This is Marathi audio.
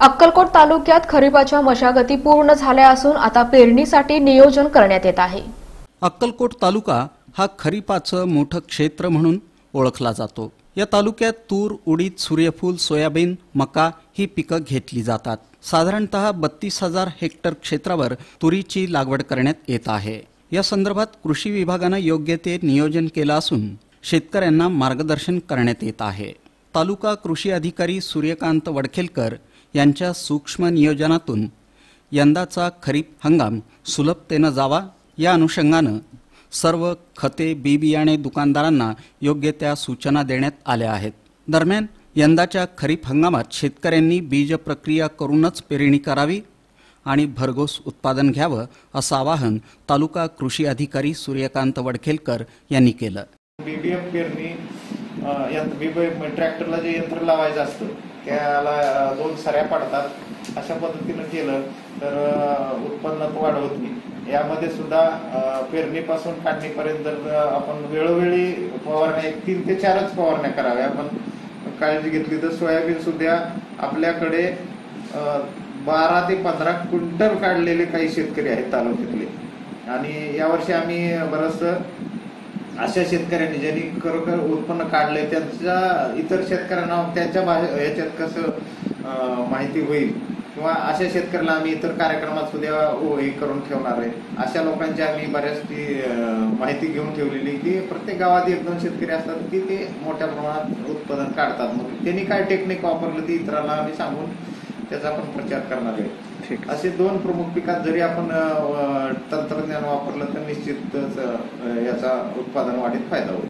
अक्कलकोट तालुक्यात खरीपाच्या मशागती पूर्ण झाल्या असून आता पेरणीसाठी नियोजन करण्यात येत आहे. अक्कलकोट तालुका हा खरीपाचं मोठं क्षेत्र म्हणून ओळखला जातो. या तालुक्यात तूर उडीद सूर्यफूल सोयाबीन मका ही पिकं घेतली जातात. साधारणतः बत्तीस हजार हेक्टर क्षेत्रावर तुरीची लागवड करण्यात येत आहे. या संदर्भात कृषी विभागानं योग्य ते नियोजन केलं असून शेतकऱ्यांना मार्गदर्शन करण्यात येत आहे. तालुका कृषी अधिकारी सूर्यकांत वडखेलकर यांच्या सूक्ष्म नियोजनातून यंदाचा खरीप हंगाम सुलभतेनं जावा या अनुषंगानं सर्व खते बी बियाणे दुकानदारांना योग्य त्या सूचना देण्यात आल्या आहेत. दरम्यान यंदाच्या खरीप हंगामात शेतकऱ्यांनी बीज प्रक्रिया करूनच पेरणी करावी आणि भरघोस उत्पादन घ्यावं असं आवाहन तालुका कृषी अधिकारी सूर्यकांत वडखेलकर यांनी केलं. बीबीएम पेरणी ट्रॅक्टरला जे यंत्र लावायचं असतं त्याला दोन सऱ्या पडतात. अशा पद्धतीनं केलं तर उत्पन्न उत्पन्नात वाढ होती यामध्ये सुद्धा पेरणीपासून काढणीपर्यंत जर आपण वेळोवेळी फवारण्या एक तीन ते चारच फवारण्या कराव्या. आपण काळजी घेतली तर सोयाबीन सुद्धा आपल्याकडे बारा ते पंधरा क्विंटल काढलेले काही शेतकरी आहेत तालुक्यातले. आणि यावर्षी आम्ही बरंच अशा शेतकऱ्यांनी ज्यांनी खरोखर उत्पन्न काढलंय त्यांच्या इतर शेतकऱ्यांना त्यांच्या भाषे कसं माहिती होईल? किंवा अशा शेतकऱ्याला आम्ही इतर कार्यक्रमात सुद्धा ओ- हे करून ठेवणार आहे. अशा लोकांची आम्ही बऱ्याच ती माहिती घेऊन ठेवलेली की प्रत्येक गावात एक दोन शेतकरी असतात की ते मोठ्या प्रमाणात उत्पादन काढतात. मग त्यांनी काय टेक्निक वापरलं ती इतरांना आम्ही सांगून त्याचा आपण प्रचार करणार आहे. असे दोन प्रमुख पिकात जरी आपण तंत्रज्ञान वापरलं तर निश्चितच याचा उत्पादन वाढीत फायदा होईल.